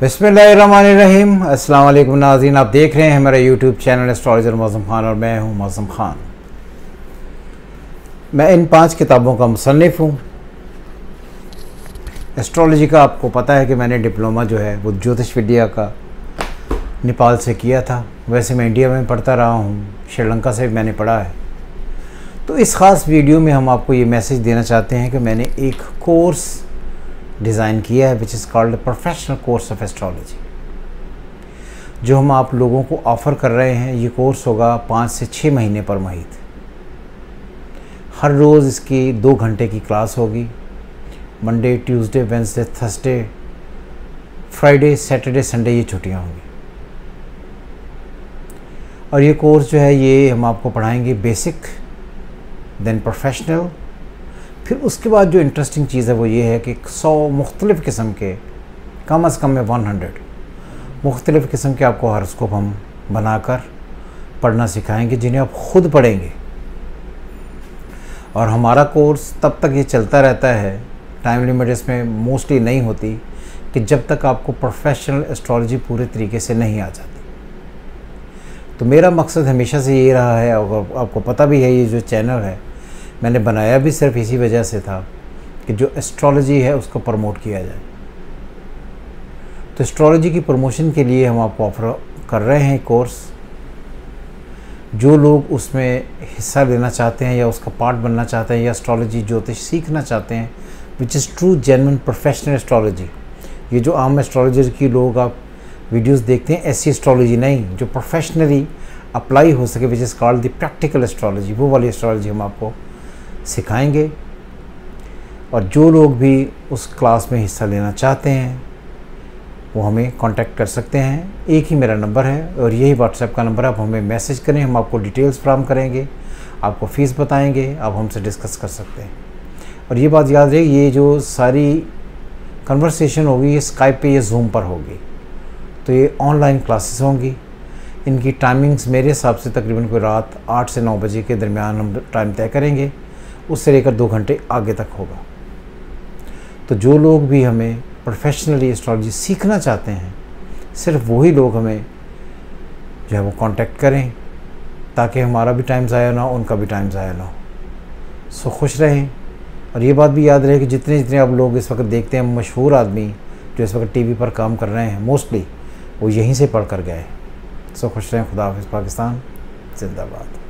बसमीम अल्लाम नाजीन आप देख रहे हैं हमारा यूट्यूब चैनल एस्ट्रोलॉजर मौसम खान और मैं हूँ मौसम खान। मैं इन पाँच किताबों का मुसनफ़ हूँ। एस्ट्रोलॉजी का आपको पता है कि मैंने डिप्लोमा जो है वो ज्योतिष विद्या का नेपाल से किया था। वैसे मैं इंडिया में पढ़ता रहा हूँ, श्रीलंका से मैंने पढ़ा है। तो इस ख़ास वीडियो में हम आपको ये मैसेज देना चाहते हैं कि मैंने एक कोर्स डिज़ाइन किया है which is called professional course of astrology जो हम आप लोगों को ऑफ़र कर रहे हैं, ये कोर्स होगा पाँच से छः महीने पर महीत। हर रोज़ इसकी दो घंटे की क्लास होगी। Monday Tuesday Wednesday Thursday Friday Saturday Sunday ये छुट्टियाँ होंगी। और ये कोर्स जो है, ये हम आपको पढ़ाएँगे बेसिक देन प्रोफेशनल फिर उसके बाद जो इंटरेस्टिंग चीज़ है वो ये है कि सौ मुख्तलिफ़ किस्म के, कम अज़ कम में वन हंड्रेड मुख्तलिफ़ किस्म के आपको हरस्कोप हम बनाकर पढ़ना सिखाएँगे, जिन्हें आप ख़ुद पढ़ेंगे। और हमारा कोर्स तब तक ये चलता रहता है टाइम लिमिट इसमें मोस्टली नहीं होती, कि जब तक आपको प्रोफेशनल एस्ट्रोलॉजी पूरे तरीके से नहीं आ जाती। तो मेरा मकसद हमेशा से ये रहा है, और आपको पता भी है ये जो चैनल है मैंने बनाया भी सिर्फ़ इसी वजह से था कि जो एस्ट्रोलॉजी है उसको प्रमोट किया जाए। तो एस्ट्रोलॉजी की प्रमोशन के लिए हम आपको ऑफ़र कर रहे हैं कोर्स जो लोग उसमें हिस्सा लेना चाहते हैं या उसका पार्ट बनना चाहते हैं या एस्ट्रोलॉजी ज्योतिष सीखना चाहते हैं which is true genuine professional astrology ये जो आम एस्ट्रोलॉजर की लोग आप वीडियोस देखते हैं, ऐसी एस्ट्रोलॉजी नहीं, जो प्रोफेशनली अप्लाई हो सके which is called the practical astrology वो वाली एस्ट्रोलॉजी हम आपको सिखाएँगे। और जो लोग भी उस क्लास में हिस्सा लेना चाहते हैं, वो हमें कांटेक्ट कर सकते हैं। एक ही मेरा नंबर है और यही व्हाट्सएप का नंबर है। आप हमें मैसेज करें, हम आपको डिटेल्स फ्राहम करेंगे, आपको फ़ीस बताएँगे, आप हमसे डिस्कस कर सकते हैं। और ये बात याद रहे ये जो सारी कन्वर्सेशन होगी, ये स्काइप पे, या जूम पर होगी। तो ये ऑनलाइन क्लासेस होंगी। इनकी टाइमिंग्स मेरे हिसाब से तकरीबन कोई रात आठ से नौ बजे के दरमियान हम टाइम तय करेंगे। उससे लेकर दो घंटे आगे तक होगा। तो जो लोग भी हमें प्रोफेशनली एस्ट्रोलॉजी सीखना चाहते हैं, सिर्फ़ वही लोग हमें जो है वो कांटेक्ट करें, ताकि हमारा भी टाइम ज़ाया ना हो, उनका भी टाइम ज़ाया ना हो। सो खुश रहें। और ये बात भी याद रहे कि जितने जितने आप लोग इस वक्त देखते हैं, मशहूर आदमी जो इस वक्त टीवी पर काम कर रहे हैं मोस्टली वो यहीं से पढ़ कर गए सो खुश रहें। खुदा पाकिस्तान, जिंदाबाद।